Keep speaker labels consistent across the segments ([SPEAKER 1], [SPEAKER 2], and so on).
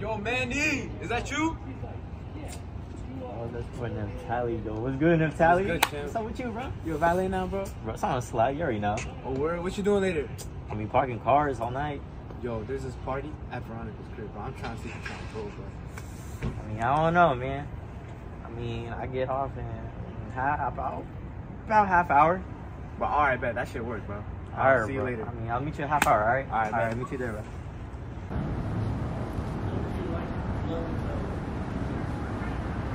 [SPEAKER 1] Yo, Manny, is that you?
[SPEAKER 2] Oh, that's for Neptali, though. What's good, Neptali?
[SPEAKER 1] What's good, champ?
[SPEAKER 2] What's up with you, bro?
[SPEAKER 1] You a valet now, bro?
[SPEAKER 2] Bro, it's on a slide. You already know.
[SPEAKER 1] Oh, where? What you doing later?
[SPEAKER 2] Can be parking cars all night.
[SPEAKER 1] Yo, there's this party at Veronica's crib, bro. I'm trying to see if I'm to bro.
[SPEAKER 2] I mean, I don't know, man. I mean, I get off in half, about, about half hour.
[SPEAKER 1] But all right, bet that shit work, bro.
[SPEAKER 2] All
[SPEAKER 1] I'll
[SPEAKER 2] right,
[SPEAKER 1] see
[SPEAKER 2] bro.
[SPEAKER 1] you later.
[SPEAKER 2] I mean, I'll meet you in half hour, all right?
[SPEAKER 1] All right,
[SPEAKER 2] all
[SPEAKER 1] man.
[SPEAKER 2] right, meet you there, bro.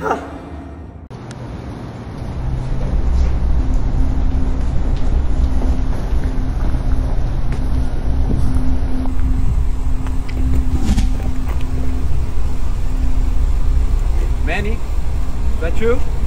[SPEAKER 2] Huh. Manny, is that you?